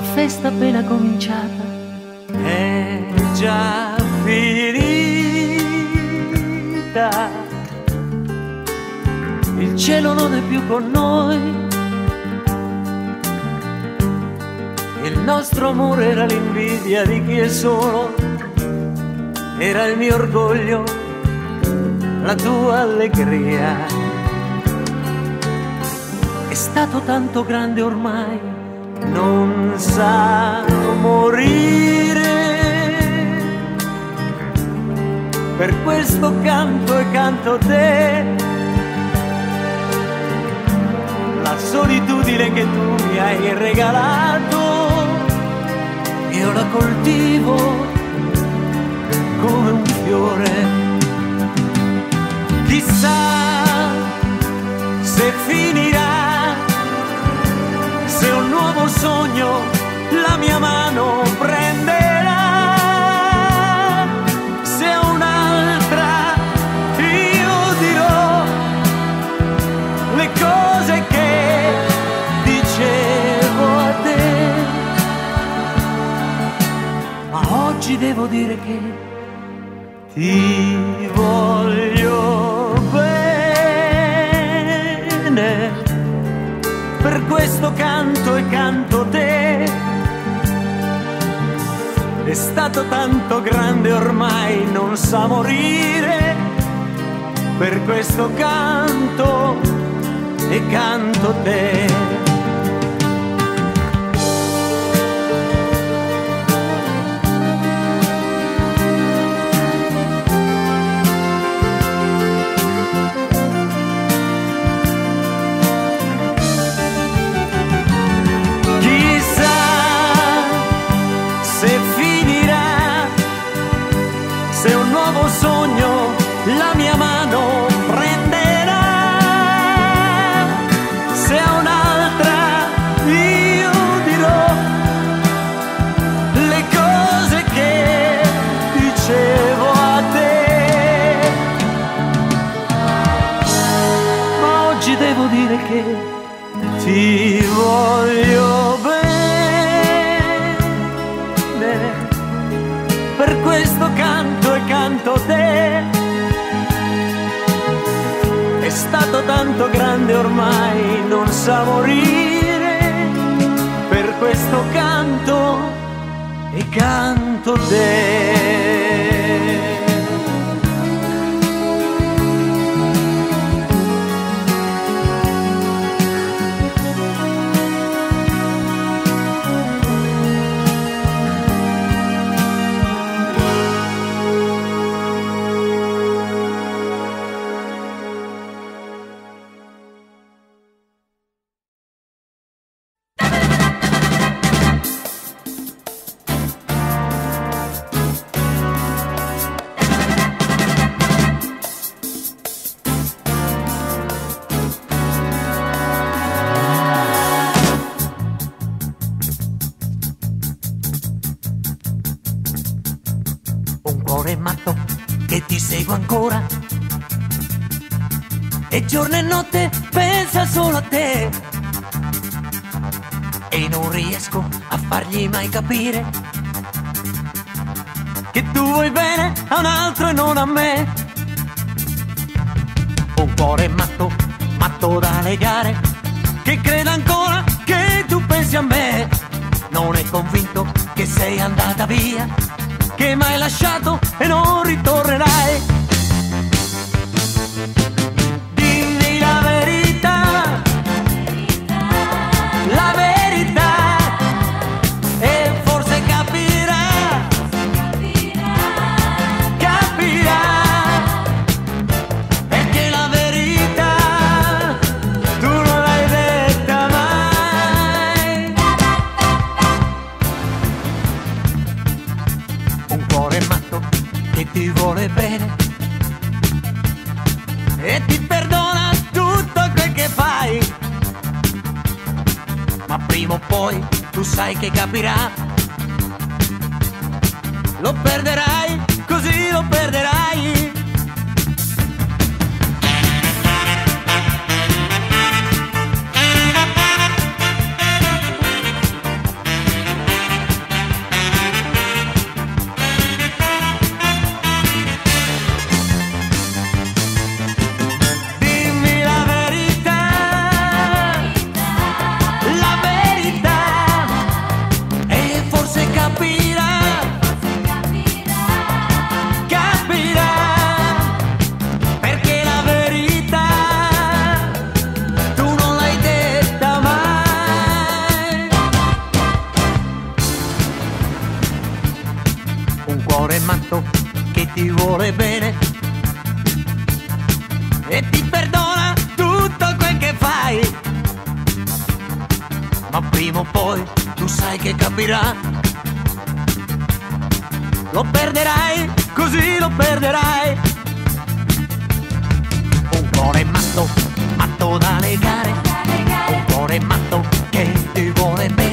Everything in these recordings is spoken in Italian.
la festa appena cominciata è già finita. Il cielo non è più con noi. Il nostro amore era l'invidia di chi è solo, era il mio orgoglio, la tua allegria. È stato tanto grande ormai, non sa morire. Per questo canto e canto te. La solitudine che tu mi hai regalato, io la coltivo come un fiore. Chissà se finirà, se un nuovo sogno la mia mano prenderà, se un'altra io dirò le cose che dicevo a te. Ma oggi devo dire che ti voglio questo canto e canto te. È stato tanto grande ormai, non sa morire, per questo canto e canto te. Un nuovo sogno la mia mano tanto grande ormai, non sa morire, per questo canto e canto te. Giorno e notte pensa solo a te. E non riesco a fargli mai capire che tu vuoi bene a un altro e non a me. Un cuore matto, matto da legare, che crede ancora che tu pensi a me. Non è convinto che sei andata via che m'hai lasciato e non ritornerai. Un cuore matto che ti vuole bene e ti perdona tutto quel che fai. Ma prima o poi tu sai che capirà. Lo perderai, così lo perderai. Un cuore matto, matto da legare. Un cuore matto che ti vuole bene.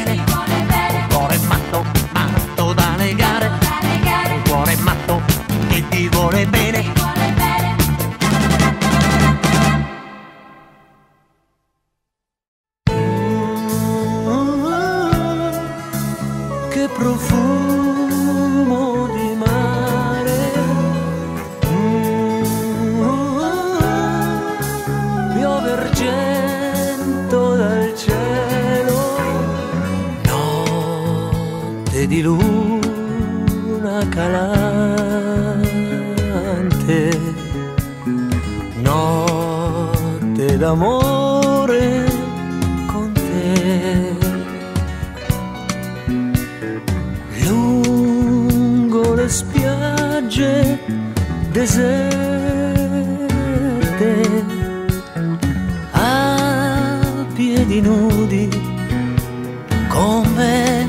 Deserte, a piedi nudi come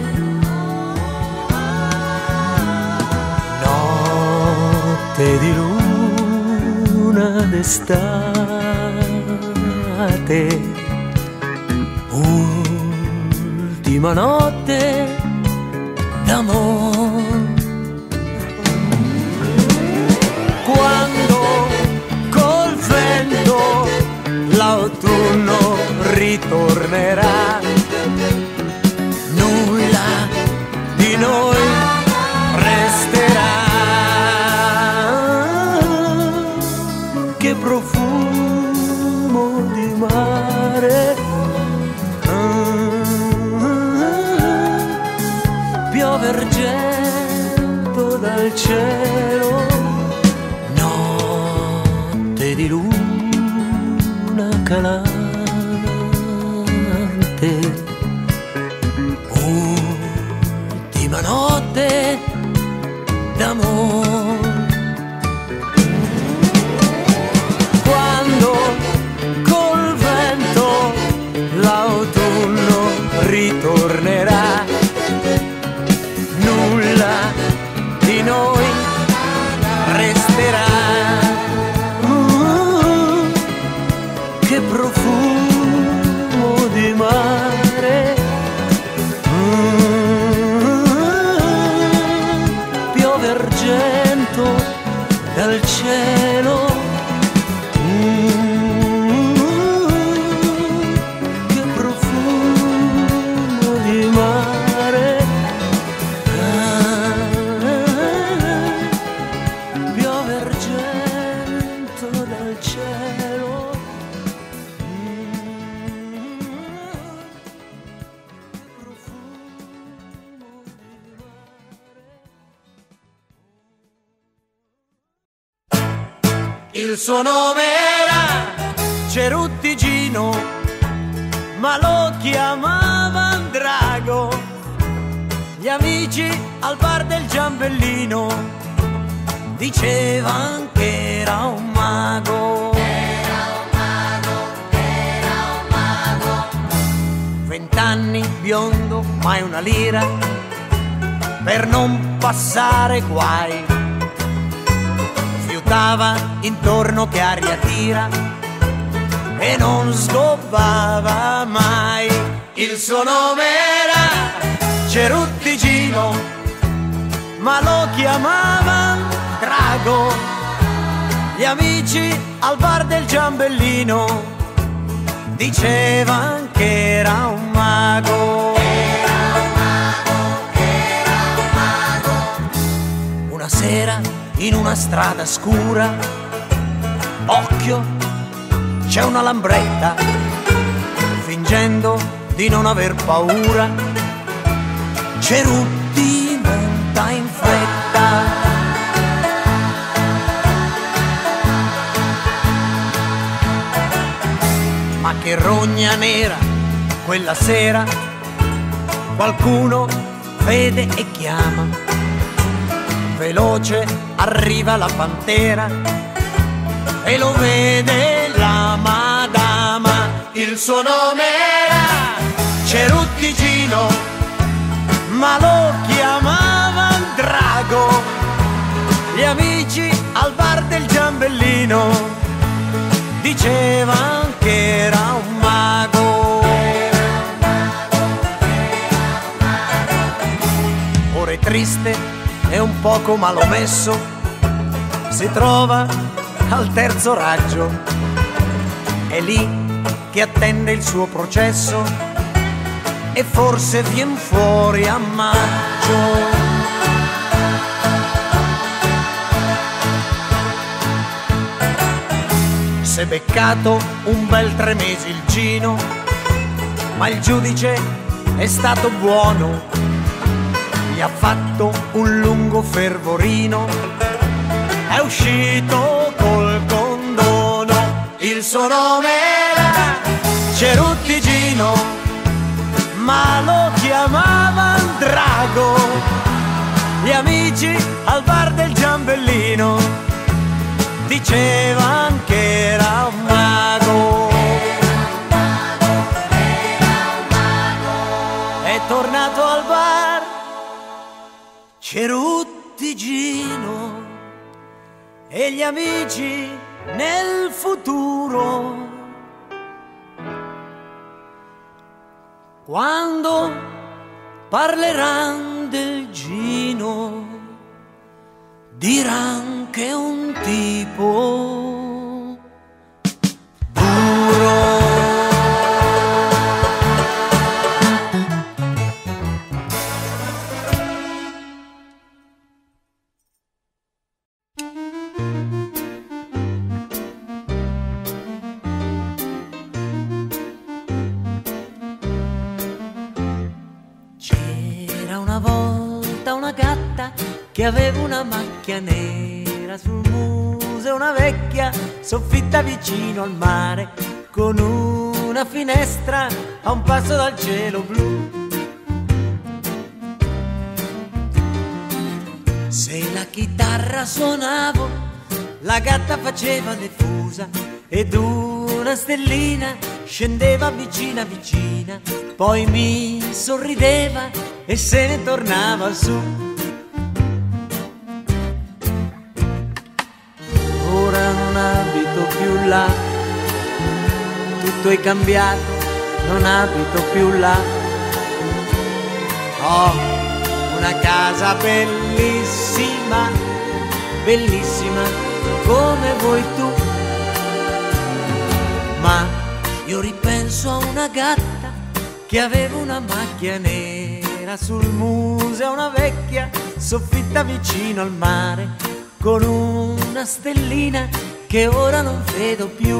notte di luna d'estate, ultima notte l'autunno ritornerà, nulla di noi resterà. Che profumo di mare. piove argento dal cielo, notte di luna calante, Il suo nome era Ceruttigino, ma lo chiamavano Drago. Gli amici al bar del Giambellino dicevano che era un mago. Era un mago, era un mago. Vent'anni biondo, mai una lira, per non passare guai. Fiutava intorno che aria tira e non sgobbava mai. Il suo nome era Ceruttigino, ma lo chiamavano Drago. Gli amici al bar del Giambellino dicevano che era un mago. Una sera in una strada scura, occhio, c'è una lambretta, fingendo di non aver paura. Cerutti monta in fretta. Ma che rogna nera quella sera, qualcuno vede e chiama. Veloce arriva la pantera e lo vede la madama. Il suo nome era Ceruttigino, ma lo chiamavano Drago. Gli amici al bar del Giambellino dicevano che era un mago. Ora è triste e un poco malomesso, si trova al terzo raggio. È lì che attende il suo processo e forse vien fuori a maggio. S'è beccato un bel tre mesi il Gino, ma il giudice è stato buono, gli ha fatto un lungo fervorino, è uscito col condono, il suo nome era Ceruttigino, ma lo chiamavano Drago, gli amici al bar del Giambellino dicevano che era un mago. Ceruttigino e gli amici nel futuro. Quando parleranno del Gino, diranno che è un tipo che aveva una macchia nera sul muso e una vecchia soffitta vicino al mare con una finestra a un passo dal cielo blu. Se la chitarra suonavo, la gatta faceva le fusa ed una stellina scendeva vicina vicina, poi mi sorrideva e se ne tornava su. Là, tutto è cambiato, non abito più là. Ho una casa bellissima, bellissima come vuoi tu. Ma io ripenso a una gatta che aveva una macchia nera sul muso una vecchia soffitta vicino al mare con una stellina che ora non vedo più.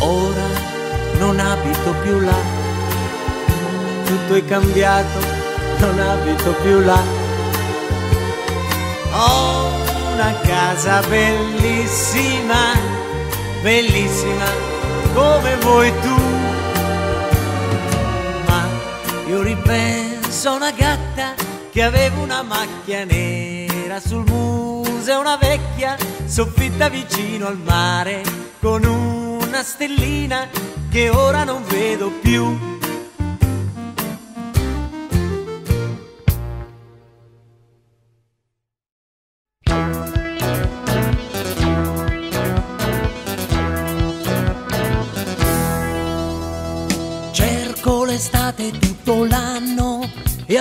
Ora non abito più là, tutto è cambiato, non abito più là. Ho una casa bellissima, bellissima come vuoi tu. Ma io ripenso a una gatta che aveva una macchia nera sul muso e una vecchia soffitta vicino al mare con una stellina che ora non vedo più.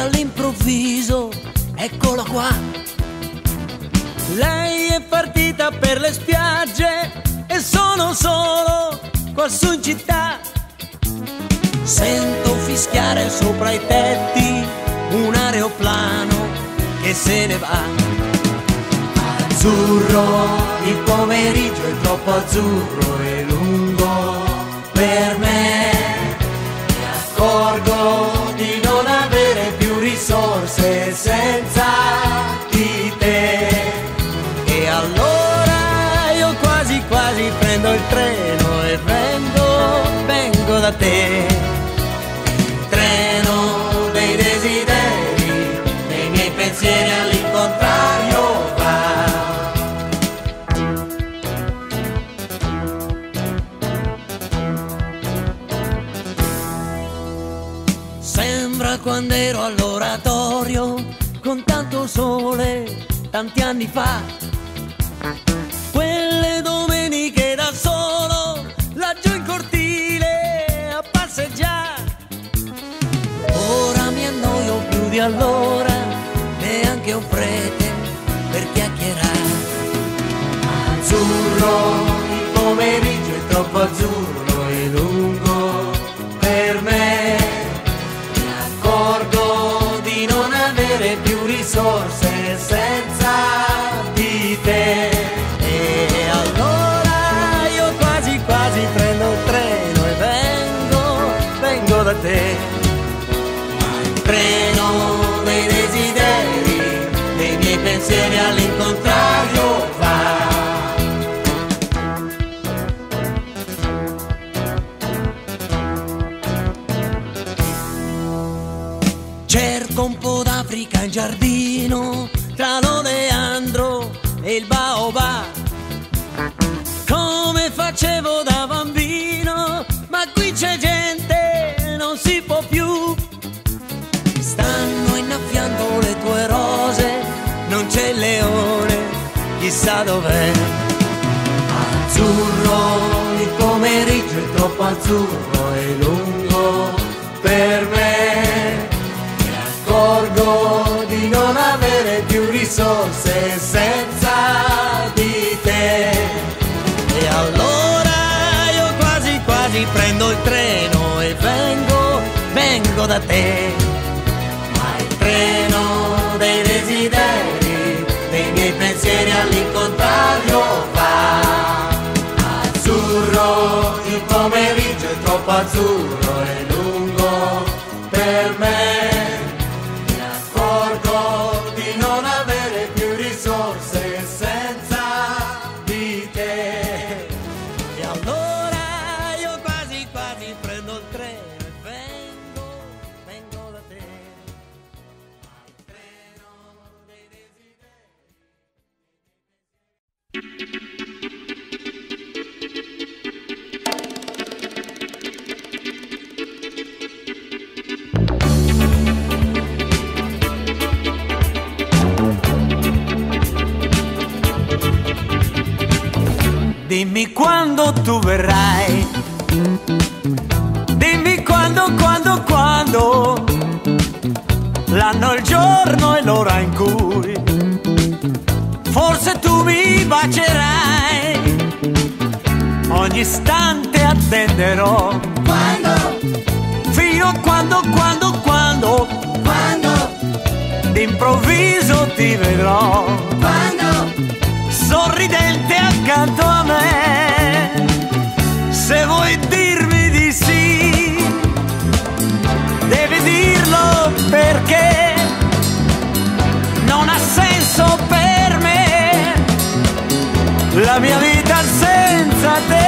All'improvviso eccola qua. Lei è partita per le spiagge e sono solo qua su in città. Sento fischiare sopra i tetti un aeroplano che se ne va. Azzurro, il pomeriggio è troppo azzurro e lungo per me. Mi accorgo risorse senza di te. E allora io quasi quasi prendo il treno e vengo, vengo da te. Quando ero all'oratorio con tanto sole tanti anni fa. Quelle domeniche da solo laggiù in cortile a passeggiare. Ora mi annoio più di allora, neanche un prete per chiacchierare. Azzurro, il pomeriggio è troppo azzurro pensieri all'incontrario va. Cerco un po' d'Africa in giardino tra l'oleandro e il baobab. Come facevo da bambino, ma qui c'è gente, non si può più. Stanno innaffiando le tue rose, c'è il leone, chissà dov'è. Azzurro, il pomeriggio è troppo azzurro e lungo per me. Mi accorgo di non avere più risorse senza di te. E allora io quasi quasi prendo il treno e vengo, vengo da te. Pomeriggio è Dimmi quando tu verrai. Dimmi quando, quando, quando. L'anno, il giorno e l'ora in cui. Forse tu mi bacerai. Ogni istante attenderò. Quando, Fino a quando, quando, quando. quando, D'improvviso ti vedrò. quando, sorridente accanto a me. Se vuoi dirmi di sì, devi dirlo perché non ha senso per me la mia vita senza te.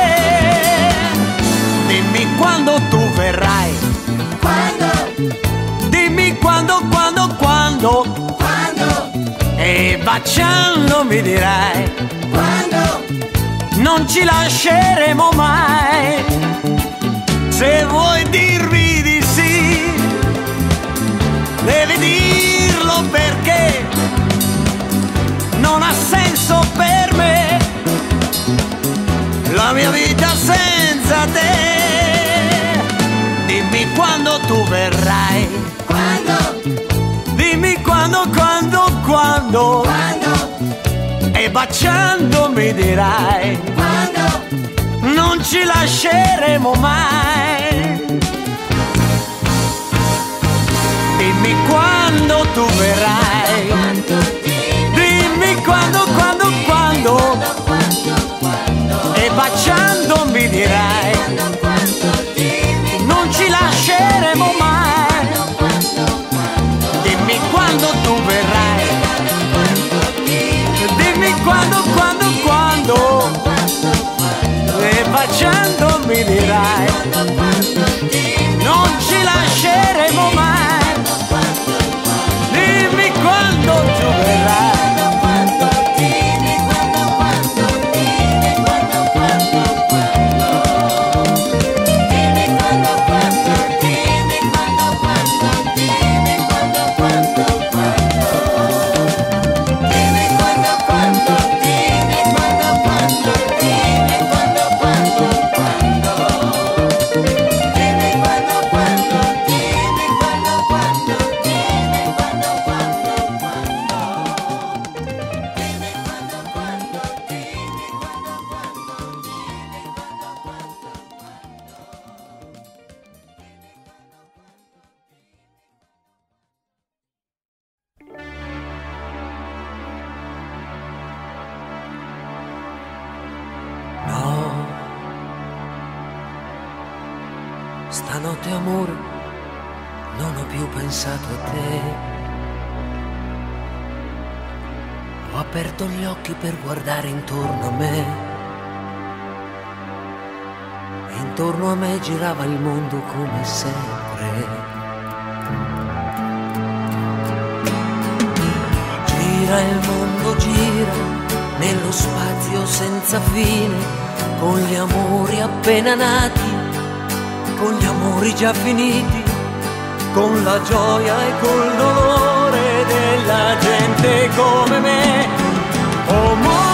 Dimmi quando tu verrai, quando, dimmi quando, quando, quando, quando, e baciando mi dirai. quando, non ci lasceremo mai. Se vuoi dirmi di sì, devi dirlo perché non ha senso per me la mia vita senza te. Dimmi quando tu verrai, quando, dimmi quando, quando, quando, quando, e baciando mi dirai. quando, Non ci lasceremo mai. Dimmi quando tu verrai, dimmi quando, quando, quando, e baciandomi dirai, non ci lasceremo mai. Stanotte amore, non ho più pensato a te. Ho aperto gli occhi per guardare intorno a me. E intorno a me girava il mondo come sempre. Gira il mondo, gira nello spazio senza fine, con gli amori appena nati, con gli amori già finiti, con la gioia e col dolore della gente come me. Oh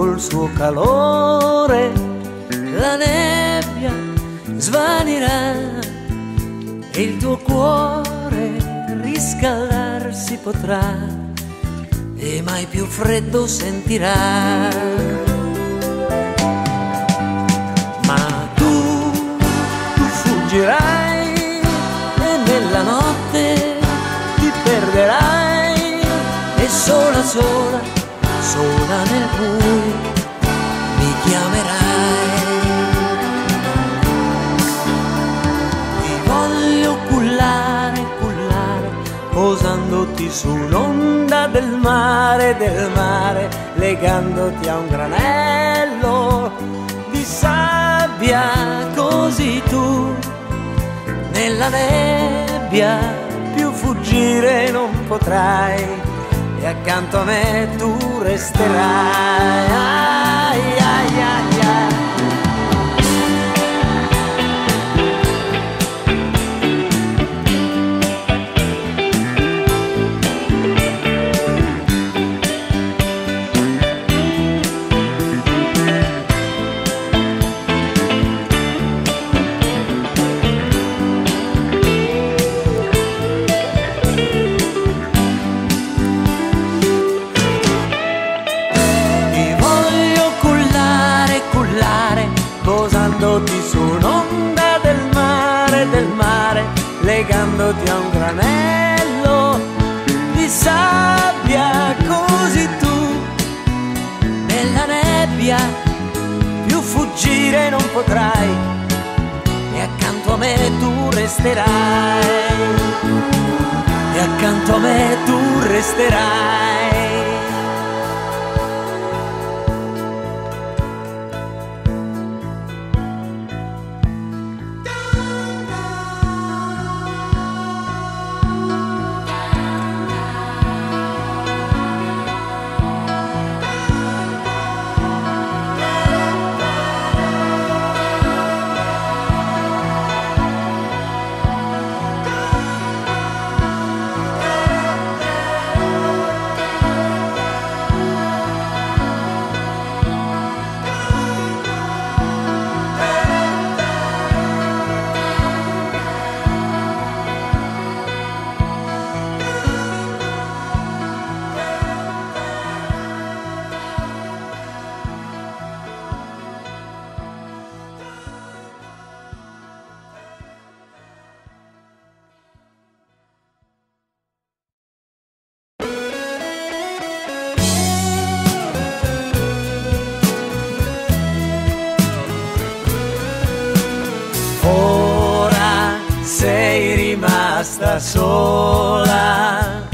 col suo calore la nebbia svanirà e il tuo cuore riscaldarsi potrà e mai più freddo sentirà. Ma tu, tu fuggirai e nella notte ti perderai e sola sola, sola nel buio mi chiamerai. Ti voglio cullare, cullare, posandoti sull'onda del mare, del mare, legandoti a un granello di sabbia, così tu nella nebbia più fuggire non potrai e accanto a me tu resterai. Ai, ai, ai, rimasta sola,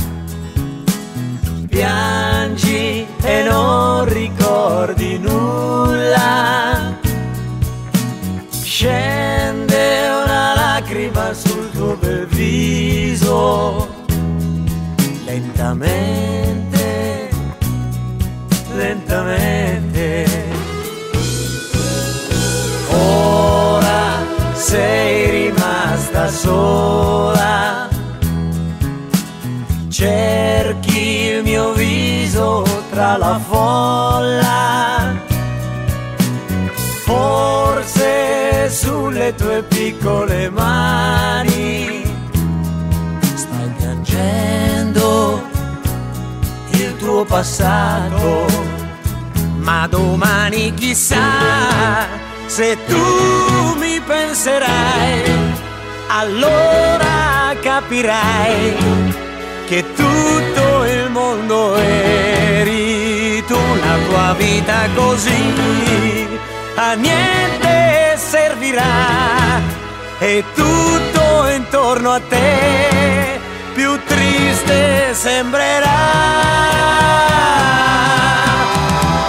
piangi e non ricordi nulla. Scende una lacrima sul tuo bel viso, lentamente, lentamente. Ora sei rimasta sola, cerchi il mio viso tra la folla, forse sulle tue piccole mani stai piangendo il tuo passato. Ma domani chissà se tu mi penserai, allora capirai che tutto il mondo eri tu, la tua vita così a niente servirà e tutto intorno a te più triste sembrerà.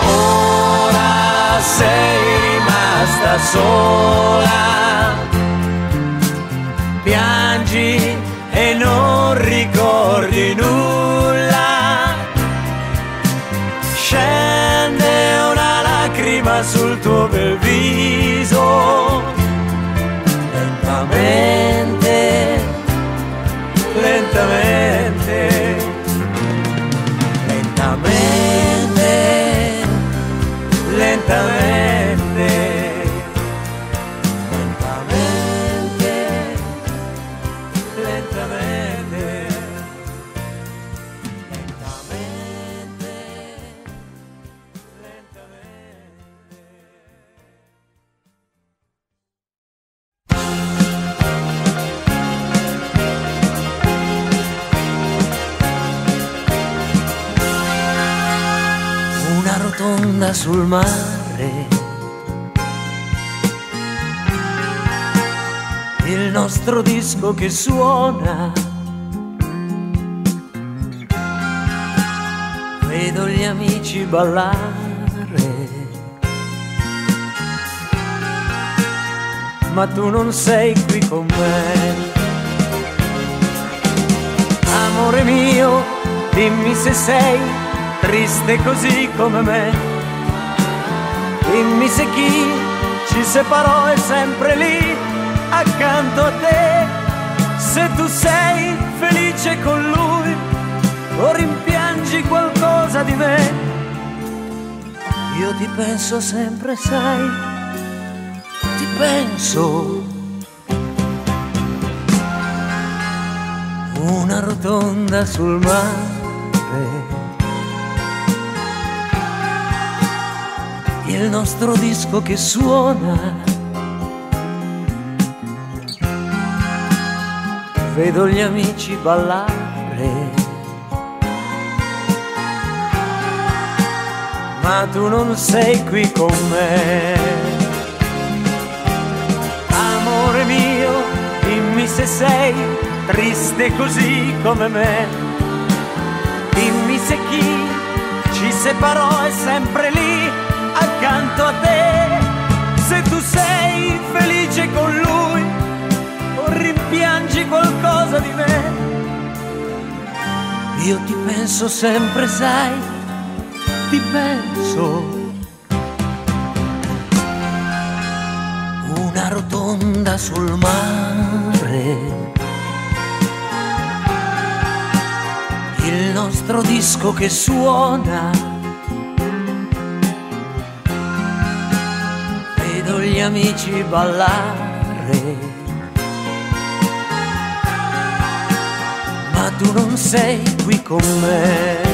Ora sei rimasta sola, piangi lacrima sul sul mare. Il nostro disco che suona. Vedo gli amici ballare. Ma tu non sei qui con me. Amore mio, dimmi se sei triste così come me. Dimmi se chi ci separò è sempre lì accanto a te. Se tu sei felice con lui o rimpiangi qualcosa di me. Io ti penso sempre, sai, ti penso. Una rotonda sul mare. Il nostro disco che suona. Vedo gli amici ballare. Ma tu non sei qui con me. Amore mio, dimmi se sei triste così come me. Dimmi se chi ci separò è sempre lì accanto a te. Se tu sei felice con lui o rimpiangi qualcosa di me. Io ti penso sempre, sai, ti penso. Una rotonda sul mare. Il nostro disco che suona gli amici ballare. Ma tu non sei qui con me.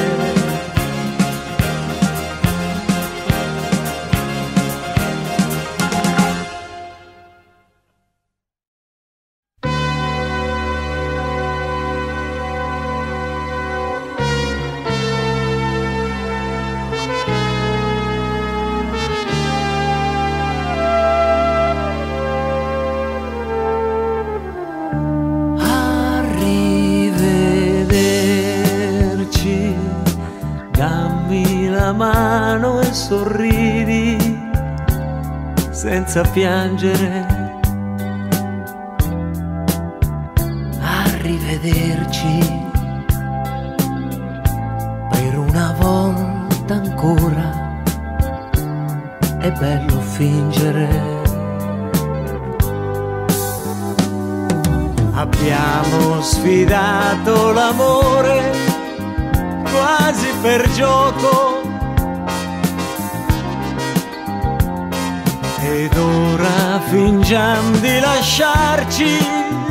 Mano e sorridi senza piangere. Arrivederci, per una volta ancora è bello fingere. Abbiamo sfidato l'amore quasi per gioco. Ed ora fingiamo di lasciarci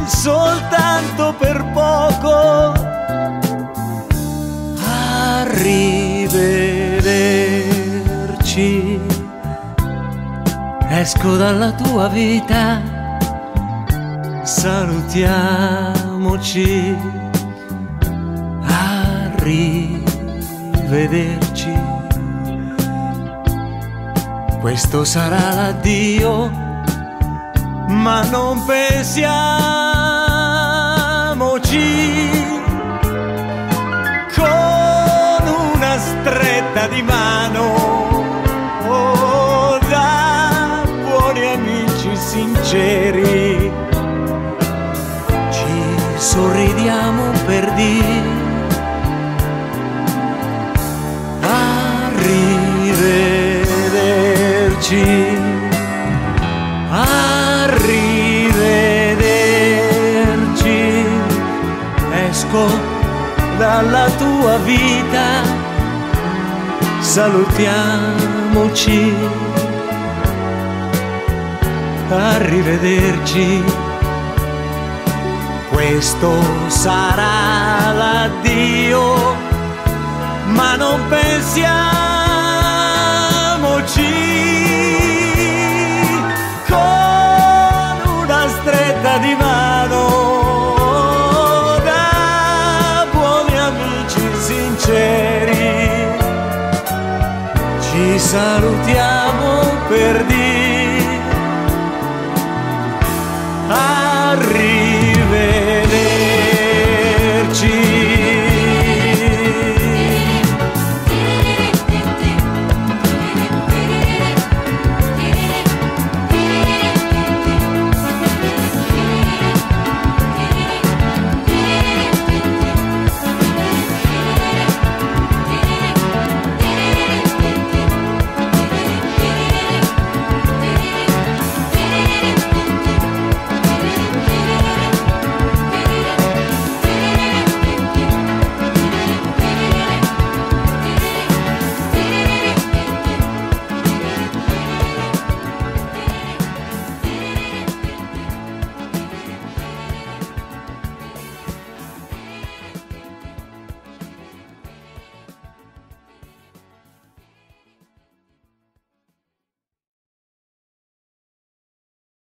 soltanto per poco. Arrivederci. Esco dalla tua vita salutiamoci, arrivederci. Questo sarà l'addio, ma non pensiamoci. Con una stretta di mano oh, da buoni amici sinceri ci sorridiamo per dire arrivederci arrivederci. Esco dalla tua vita. Salutiamoci. Arrivederci. Questo sarà l'addio, ma non pensiamoci stretta di mano da buoni amici sinceri. Ci salutiamo per dire